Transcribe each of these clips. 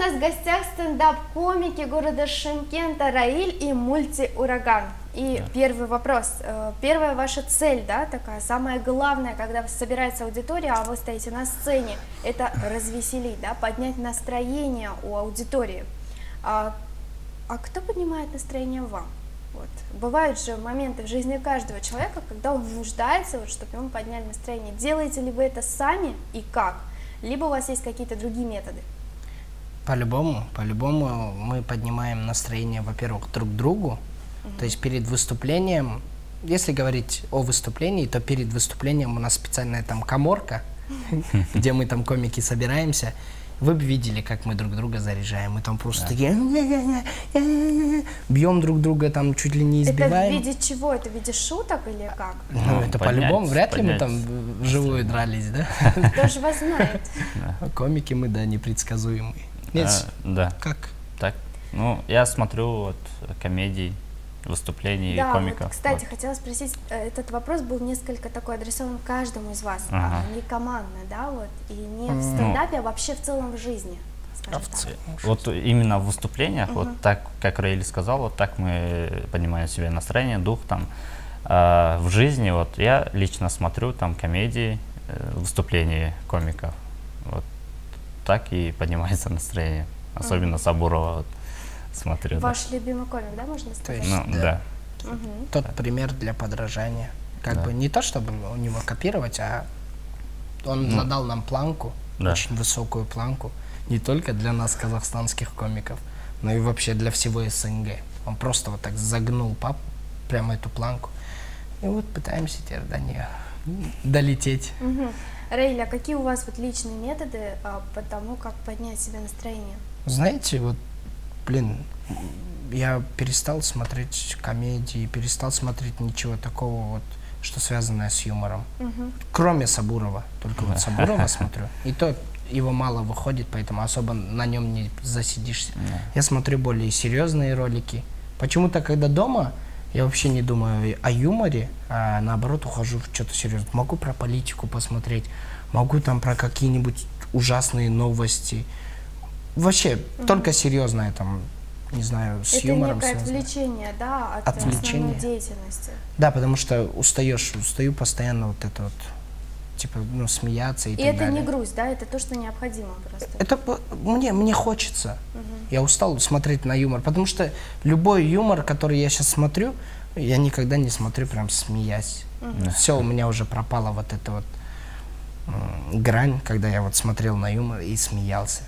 нас в гостях стендап-комики города Шимкента Раиль и мульти-ураган. И да. первый вопрос. Э, первая ваша цель, да, такая, самая главная, когда собирается аудитория, а вы стоите на сцене, это развеселить, да, поднять настроение у аудитории. А, а кто поднимает настроение вам? Вот. Бывают же моменты в жизни каждого человека, когда он нуждается, вот, чтобы ему подняли настроение. Делаете ли вы это сами и как? Либо у вас есть какие-то другие методы? По-любому, по-любому мы поднимаем настроение, во-первых, друг другу, то есть перед выступлением, если говорить о выступлении, то перед выступлением у нас специальная там коморка, где мы там комики собираемся. Вы бы видели, как мы друг друга заряжаем. Мы там просто такие бьем друг друга, там чуть ли не избиваем. Это в виде чего? Это в виде шуток или как? Ну, ну это по-любому. Вряд ли мы там вживую дрались, да? Кто же вас знает? Комики мы, да, непредсказуемые. Нет, да. Как? Так. Ну, я смотрю вот комедии, выступлений да, комиков. Вот, кстати, вот. хотела спросить, э, этот вопрос был несколько такой адресован каждому из вас, ага. а не командно, да, вот, и не в стендапе, а вообще в целом в жизни. А в. Вот именно в выступлениях, угу. вот так, как Раиль сказал, вот так мы понимаем себе настроение, дух там. А в жизни, вот я лично смотрю там комедии, э, выступления комиков. Вот так и поднимается настроение. Особенно угу. Сабурова. Вот смотрю. Ваш да. любимый комик, да, можно сказать? Ну, да. да. Угу. Тот пример для подражания. Как да. бы не то, чтобы у него копировать, а он ну, задал нам планку, да. очень высокую планку, не только для нас, казахстанских комиков, но и вообще для всего СНГ. Он просто вот так загнул пап, прямо эту планку. И вот пытаемся теперь до нее долететь. Угу. Рейля, какие у вас вот личные методы а, по тому, как поднять себе настроение? Знаете, вот блин, я перестал смотреть комедии, перестал смотреть ничего такого вот, что связанное с юмором. Угу. Кроме Сабурова. Только вот Сабурова смотрю. И то его мало выходит, поэтому особо на нем не засидишься. Я смотрю более серьезные ролики. Почему-то, когда дома, я вообще не думаю о юморе, а наоборот ухожу в что-то серьезное. Могу про политику посмотреть, могу там про какие-нибудь ужасные новости, Вообще, угу. только серьезное там, не знаю, с это юмором. Некое отвлечение, да, от отвлечение. основной деятельности. Да, потому что устаешь, устаю постоянно вот это вот, типа, ну, смеяться и, и так это далее. не грусть, да, это то, что необходимо просто. Это мне, мне хочется. Угу. Я устал смотреть на юмор, потому что любой юмор, который я сейчас смотрю, я никогда не смотрю прям смеясь. Угу. Все, у меня уже пропала вот эта вот грань, когда я вот смотрел на юмор и смеялся.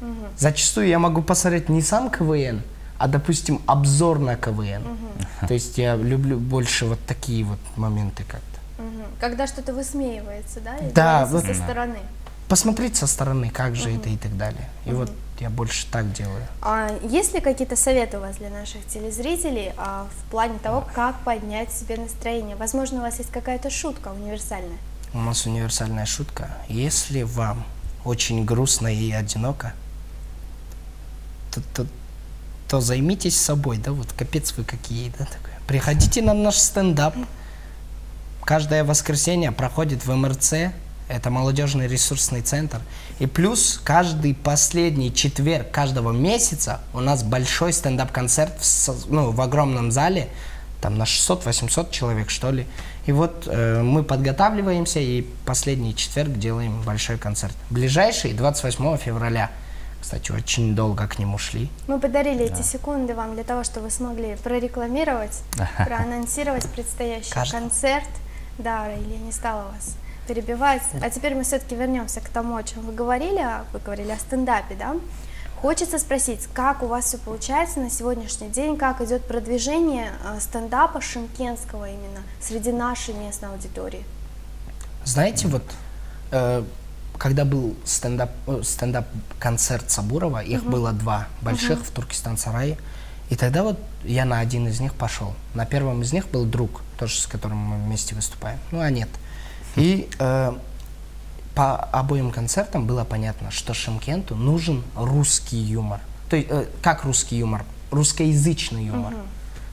Угу. Зачастую я могу посмотреть не сам КВН, а, допустим, обзор на КВН. Угу. То есть я люблю больше вот такие вот моменты как-то. Угу. Когда что-то высмеивается, да? И да. Вот, со стороны. Посмотреть со стороны, как же угу. это и так далее. И угу. вот я больше так делаю. А есть ли какие-то советы у вас для наших телезрителей а, в плане того, как поднять себе настроение? Возможно, у вас есть какая-то шутка универсальная? У нас универсальная шутка. Если вам очень грустно и одиноко, то, то, то займитесь собой, да, вот капец вы какие, да, такое. Приходите на наш стендап. Каждое воскресенье проходит в МРЦ, это молодежный ресурсный центр. И плюс каждый последний четверг каждого месяца у нас большой стендап-концерт в, ну, в огромном зале, там на 600-800 человек, что ли. И вот э, мы подготавливаемся и последний четверг делаем большой концерт. Ближайший 28 февраля. Кстати, очень долго к нему шли. Мы подарили да. эти секунды вам для того, чтобы вы смогли прорекламировать, проанонсировать предстоящий Каждый. концерт. Да, или не стала вас перебивать. А теперь мы все-таки вернемся к тому, о чем вы говорили. Вы говорили о стендапе, да? Хочется спросить, как у вас все получается на сегодняшний день, как идет продвижение э, стендапа шимкенского именно среди нашей местной аудитории? Знаете, вот э, когда был стендап, э, стендап-концерт Сабурова, их угу. было два больших угу. в Туркестан-Сарае, и тогда вот я на один из них пошел. На первом из них был друг, тоже с которым мы вместе выступаем, ну а нет. И э, по обоим концертам было понятно, что Шимкенту нужен русский юмор. То есть, э, как русский юмор? Русскоязычный юмор. Угу.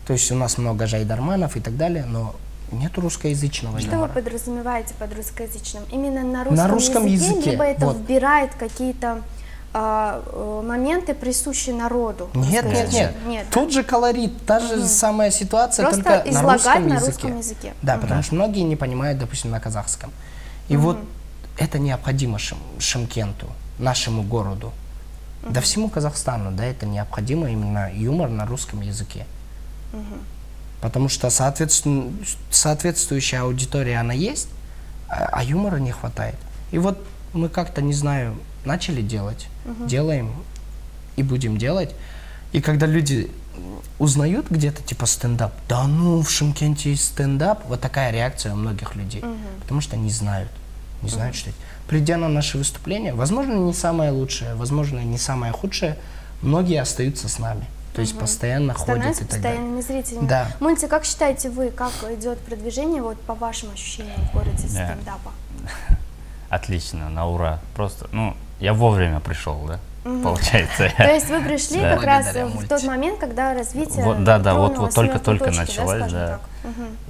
То есть у нас много жайдарманов и так далее, но нет русскоязычного Что юмора. вы подразумеваете под русскоязычным? Именно на русском, на русском языке, языке, либо это вот. вбирает какие-то э, моменты присущи народу. Нет, нет, скажем. нет, Нет, Тут же колорит, та же самая ситуация, Просто только на русском на языке. русском языке. Да, потому что многие не понимают, допустим, на казахском. И вот это необходимо Шим- Шымкенту, нашему городу. Да всему Казахстану, да, это необходимо именно юмор на русском языке. Потому что соответствующая аудитория, она есть, а, а юмора не хватает. И вот мы как-то, не знаю, начали делать, делаем и будем делать. И когда люди узнают где-то типа стендап, да ну, в Шымкенте есть стендап, вот такая реакция у многих людей. Потому что не знают, не знают, что это. Придя на наше выступление, возможно, не самое лучшее, возможно, не самое худшее, многие остаются с нами. То есть постоянно ходят и так далее. постоянными зрителями. Да. Мульти, как считаете вы, как идет продвижение вот по вашим ощущениям в городе Да. стендапа? Отлично, на ура. Просто, ну, я вовремя пришел, да? Получается. То есть вы пришли как раз в тот момент, когда развитие Вот, да, да, вот- вот только-только началось, да.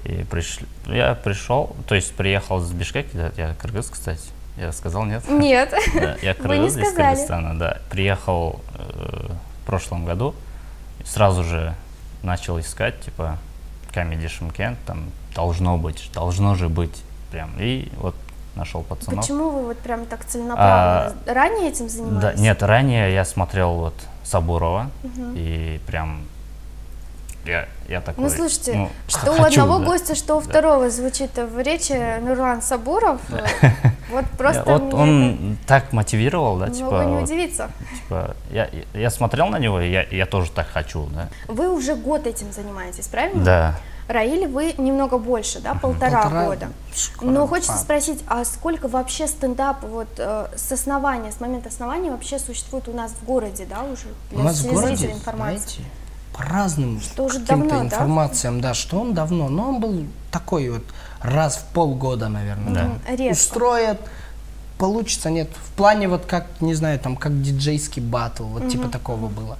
И пришли, я пришел, то есть приехал с Бишкека, да, я кыргыз, кстати. Я сказал, нет? Нет. Да, я кыргыз из. Кыргызстана, да. Приехал э, в прошлом году, сразу же начал искать, типа, Comedy Шымкент, там, должно быть, должно же быть, прям. И вот нашел пацанов. Почему вы вот прям так целенаправленно ранее этим занимались? А, Да, нет, ранее я смотрел вот Сабурова, и прям я, я такой... Ну, слушайте, ну, что у хочу, одного да. гостя, что у второго звучит в речи Нурлан Сабуров. Вот просто вот он так мотивировал, да, типа, не удивиться. типа, я, я смотрел на него, и я, я тоже так хочу, да. Вы уже год этим занимаетесь, правильно? Да. Раиль, вы немного больше, да, полтора, Полтора, года. скоро Но хочется два. спросить, а сколько вообще стендап вот э, с основания, с момента основания вообще существует у нас в городе, да, уже У нас в городе, информации? знаете, по разным Что уже давно, да? информациям, да? что он давно, но он был такой вот раз в полгода, наверное. Да. Редко. Устроят, получится, нет. В плане вот как, не знаю, там как диджейский батл, вот типа такого было.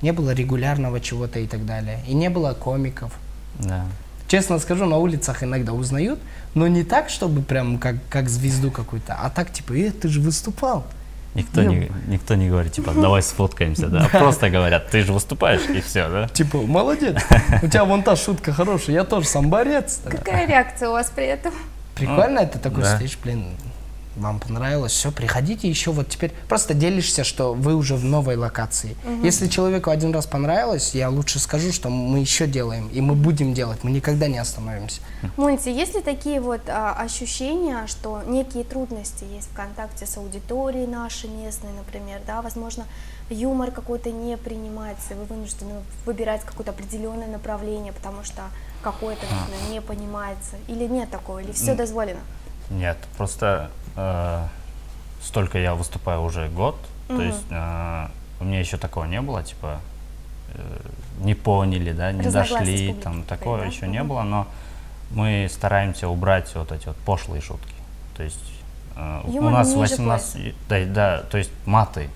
Не было регулярного чего-то и так далее. И не было комиков. Да. Честно скажу, на улицах иногда узнают, но не так, чтобы прям как, как звезду какую-то, а так типа, э, ты же выступал. Никто не, никто не говорит, типа, давай сфоткаемся, да. Просто говорят, ты же выступаешь, и все, да. Типа, молодец, у тебя вон та шутка хорошая, я тоже сам борец. Какая реакция у вас при этом? Прикольно это такой стоишь, блин, вам понравилось, все, приходите еще вот теперь. Просто делишься, что вы уже в новой локации. Если человеку один раз понравилось, я лучше скажу, что мы еще делаем, и мы будем делать, мы никогда не остановимся. Мунти, есть ли такие вот а, ощущения, что некие трудности есть в контакте с аудиторией нашей местной, например, да, возможно, юмор какой-то не принимается, и вы вынуждены выбирать какое-то определенное направление, потому что какое-то, не понимается, или нет такого, или все дозволено? Нет, просто э, столько я выступаю уже год, то Мгм. есть э, у меня еще такого не было, типа э, не поняли, да, не дошли, там такого да? еще не Мгм. было, но мы стараемся убрать вот эти вот пошлые шутки, то есть э, у нас ниже 18, и- да, да, то есть маты,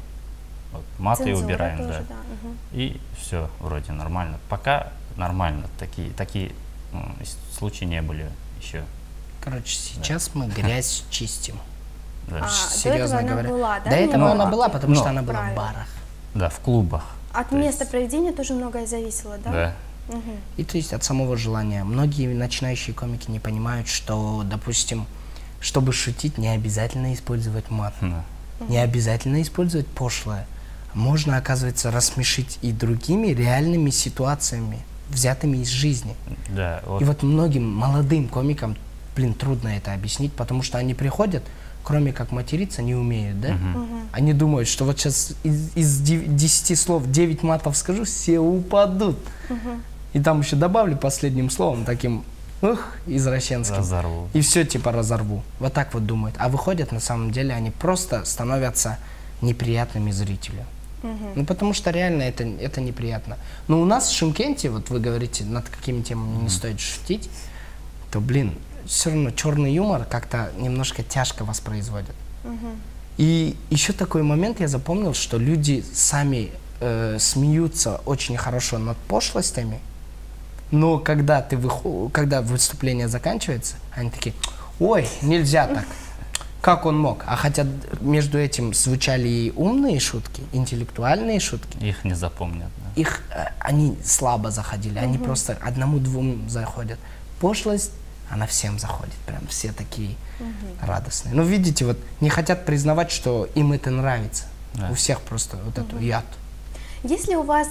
вот, маты Цензура убираем, тоже, да, да, мгм. и все вроде нормально. Пока нормально, такие такие ну, случаи не были еще. Короче, сейчас мы грязь чистим. Да. А, до Серьезно она говоря. была, да, До этого не она была, потому что Ну, она была в правильно. барах. Да, в клубах. От То места есть- проведения тоже многое зависело, да? Да. Мгм. И то есть от самого желания. Многие начинающие комики не понимают, что, допустим, чтобы шутить, не обязательно использовать мат. да. Не обязательно использовать пошлое. Можно, оказывается, рассмешить и другими реальными ситуациями, взятыми из жизни. Да, вот, И вот многим молодым комикам, блин, трудно это объяснить, потому что они приходят, кроме как материться, не умеют, да? Они думают, что вот сейчас из, из дев- 10 слов 9 матов скажу, все упадут. И там еще добавлю последним словом, таким, ух, извращенским. разорву. И все типа разорву. Вот так вот думают. А выходят, на самом деле, они просто становятся неприятными зрителю. Ну, потому что реально это, это неприятно. Но у нас в Шимкенте, вот вы говорите, над какими темами не стоит шутить, то, блин, все равно черный юмор как-то немножко тяжко воспроизводят. И еще такой момент я запомнил, что люди сами э, смеются очень хорошо над пошлостями, но когда ты выхо- когда выступление заканчивается, они такие, ой, нельзя так. как он мог? А хотя между этим звучали и умные шутки, интеллектуальные шутки. Их не запомнят. Да. Их, э, они слабо заходили, они просто одному-двум заходят. Пошлость, она всем заходит, прям все такие радостные. Ну, видите, вот не хотят признавать, что им это нравится. Да. У всех просто вот эту яд. Есть ли у вас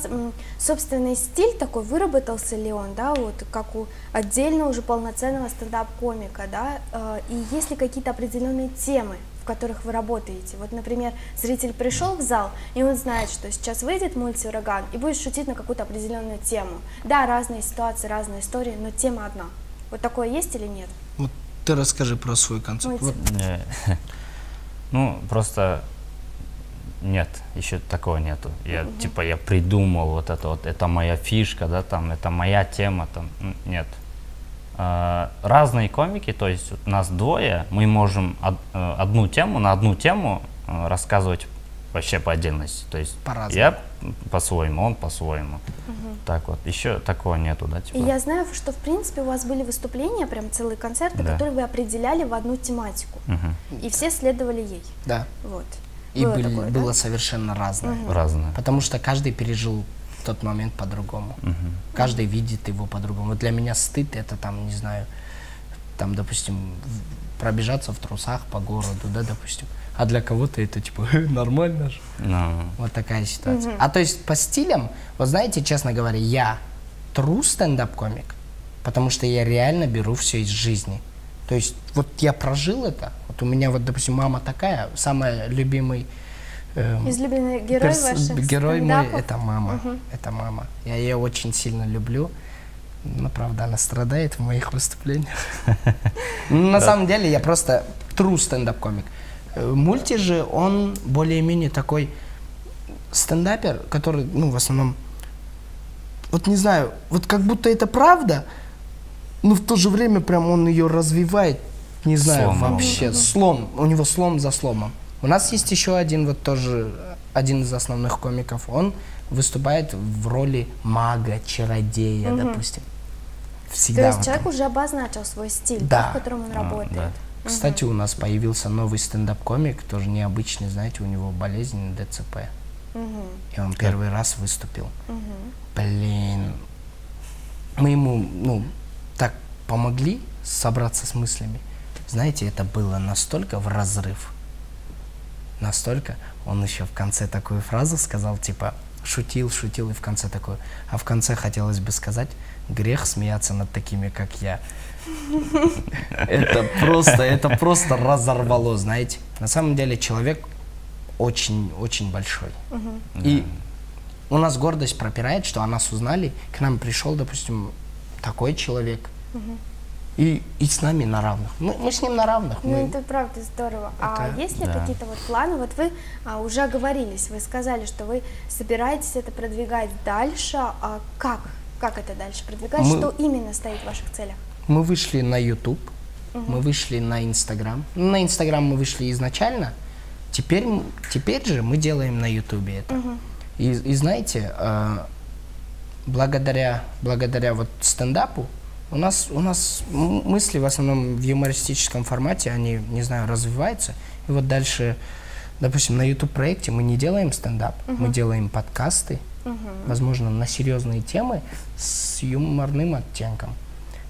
собственный стиль такой, выработался ли он, да, вот как у отдельно уже полноценного стендап-комика, да, э, и есть ли какие-то определенные темы, в которых вы работаете? Вот, например, зритель пришел в зал, и он знает, что сейчас выйдет мультиураган и будет шутить на какую-то определенную тему. Да, разные ситуации, разные истории, но тема одна. Вот такое есть или нет? Вот ты расскажи про свой концепт. Вот Не. Ну, просто нет, еще такого нету. Я, типа, я придумал вот это вот, это моя фишка, да, там, это моя тема, там, нет. А, разные комики, то есть нас двое, мы можем од- э, одну тему, на одну тему э, рассказывать вообще по отдельности. То есть По-разному. я по-своему, он по-своему. Так вот, еще такого нету, да, типа. И я знаю, что в принципе у вас были выступления, прям целые концерты, Да. которые вы определяли в одну тематику, Мгм. и все следовали ей. Да. Вот. И Было были- такое, да? было совершенно разное. Разные. Потому что каждый пережил тот момент по-другому. Мгм. Каждый видит его по-другому. Вот для меня стыд это там, не знаю, там, допустим, пробежаться в трусах по городу, да, допустим. А для кого-то это типа нормально же. Ну, Вот такая ситуация. А то есть по стилям, вот знаете, честно говоря, я true стендап-комик, потому что я реально беру все из жизни. То есть вот я прожил это. Вот у меня вот, допустим, мама такая, самый любимый эм, Излюбленный герой перс- ваших герой мой это мама. Это мама. Я ее очень сильно люблю. Но, правда, она страдает в моих выступлениях. Ну, На самом деле, я просто true стендап-комик. Э, Мульти же, он более-менее такой стендапер, который, ну, в основном, вот не знаю, вот как будто это правда, но в то же время прям он ее развивает, не знаю, Слом. вообще, слом, у него слом за сломом. У нас есть еще один вот тоже, один из основных комиков, он выступает в роли мага, чародея, допустим. То Всегда есть вот человек уже обозначил свой стиль, Да. в котором он а, работает. да. Кстати, у нас появился новый стендап-комик, тоже необычный, знаете, у него болезнь ДЦП. Мгм, И он первый раз выступил. мгм. Блин. Мы ему, ну, так помогли собраться с мыслями. Знаете, это было настолько в разрыв. Настолько. Он еще в конце такую фразу сказал, типа, шутил, шутил, и в конце такое. А в конце хотелось бы сказать, грех смеяться над такими, как я. Это просто, это просто разорвало, знаете. На самом деле человек очень-очень большой. И у нас гордость пропирает, что о нас узнали, к нам пришел, допустим, такой человек. И, и с нами на равных. Мы, мы с ним на равных. Ну, мы- это правда здорово. А Это- есть ли да. какие-то вот планы? Вот вы а, уже оговорились, вы сказали, что вы собираетесь это продвигать дальше. А как? Как это дальше продвигать? Мы- Что именно стоит в ваших целях? Мы вышли на YouTube, мы вышли на Instagram. Ну, На Instagram мы вышли изначально. Теперь, теперь же мы делаем на YouTube это. И, и знаете, э, благодаря, благодаря вот стендапу у нас, у нас мысли в основном в юмористическом формате, они, не знаю, развиваются. И вот дальше, допустим, на YouTube-проекте мы не делаем стендап, мы делаем подкасты, возможно, на серьезные темы с юморным оттенком.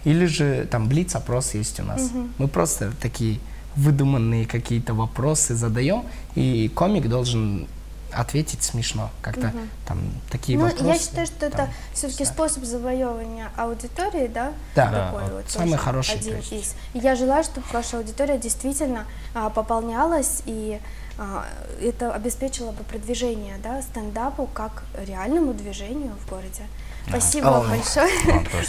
Или же там блиц-опрос есть у нас. Мы просто такие выдуманные какие-то вопросы задаем, и комик должен ответить смешно. Как-то там такие ну, вопросы. я считаю, что это там, все-таки да. способ завоевывания аудитории, да? Да. Да, Такой вот вот самый хороший, один из. Я желаю, чтобы ваша аудитория действительно а, пополнялась и а, это обеспечило бы продвижение да, стендапу как реальному движению в городе. Спасибо вам большое.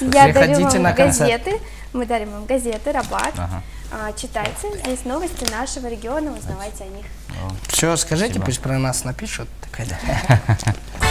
Я дарю вам газеты. Мы дарим вам газеты, рабат. А, Читайте здесь новости нашего региона, узнавайте о них. Все, скажите, пусть про нас напишут.